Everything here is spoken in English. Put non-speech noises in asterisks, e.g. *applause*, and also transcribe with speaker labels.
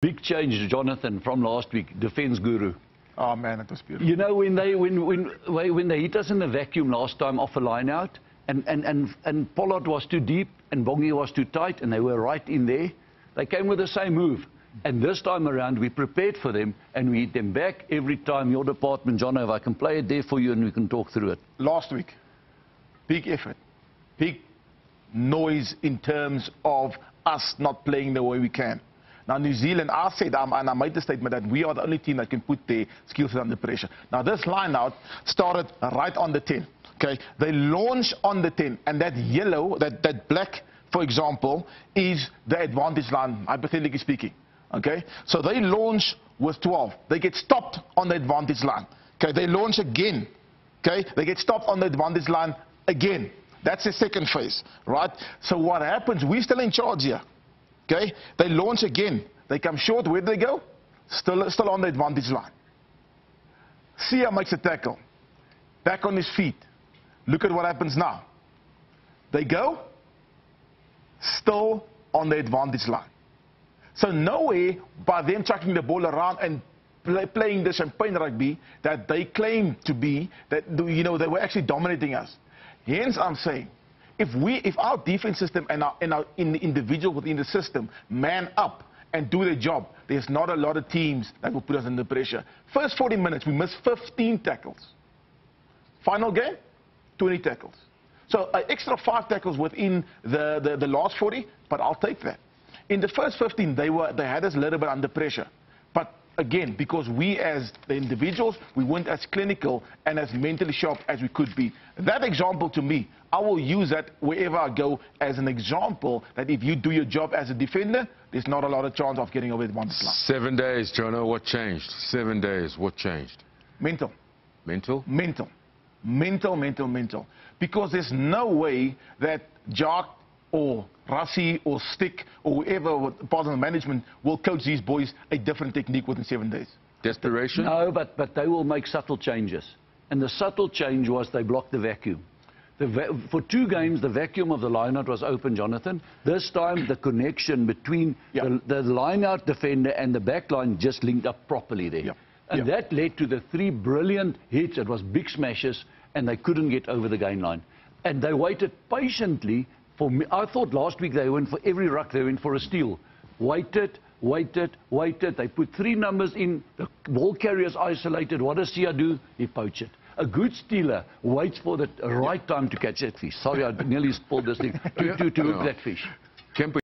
Speaker 1: Big change, Jonathan, from last week, defence guru.
Speaker 2: Oh man, it was beautiful.
Speaker 1: You know when they when when when they hit us in the vacuum last time off a line out, and and and and Pollard was too deep and Bongi was too tight, and they were right in there. They came with the same move, and this time around we prepared for them and we hit them back every time. Your department, John, if I can play it there for you and we can talk through it.
Speaker 2: Last week, big effort, big noise in terms of us not playing the way we can. Now, New Zealand, I said, um, and I made the statement that we are the only team that can put their skills under pressure. Now, this line out started right on the 10. Okay, they launch on the 10, and that yellow, that, that black, for example, is the advantage line, hypothetically speaking. Okay, so they launch with 12. They get stopped on the advantage line. Okay, they launch again. Okay, they get stopped on the advantage line again. That's the second phase, right? So what happens? We're still in charge here. Okay? They launch again. They come short. Where do they go? Still, still on the advantage line. Siya makes a tackle. Back on his feet. Look at what happens now. They go. Still on the advantage line. So nowhere by them chucking the ball around and play, playing the champagne rugby that they claim to be, that you know they were actually dominating us. Hence, I'm saying if we, if our defense system and our, and our in the individual within the system man up and do their job, there's not a lot of teams that will put us under pressure. First 40 minutes, we missed 15 tackles. Final game, 20 tackles. So an extra five tackles within the, the, the last 40, but I'll take that. In the first 15, they, were, they had us a little bit under pressure. But again, because we as the individuals, we weren't as clinical and as mentally sharp as we could be. That example to me, I will use that wherever I go as an example that if you do your job as a defender, there's not a lot of chance of getting over the one line.
Speaker 3: Seven days, Jono, what changed? Seven days, what changed?
Speaker 2: Mental.
Speaker 3: Mental?
Speaker 2: Mental. Mental, mental, mental. Because there's no way that Jock or Rassie or Stick or whoever part of the management will coach these boys a different technique within seven days.
Speaker 3: Desperation?
Speaker 1: No, but, but they will make subtle changes. And the subtle change was they blocked the vacuum. The for two games, the vacuum of the lineout was open, Jonathan. This time, the connection between yep. the, the lineout defender and the back line just linked up properly there. Yep. And yep. that led to the three brilliant hits. It was big smashes, and they couldn't get over the game line. And they waited patiently for me, I thought last week they went for every ruck, they went for a steal. Waited, waited, waited. They put three numbers in. The ball carrier's isolated. What does Siya do? He poach it. A good stealer waits for the right time to catch that fish. Sorry, I nearly spoiled this thing. *laughs* To, to, to hook that fish.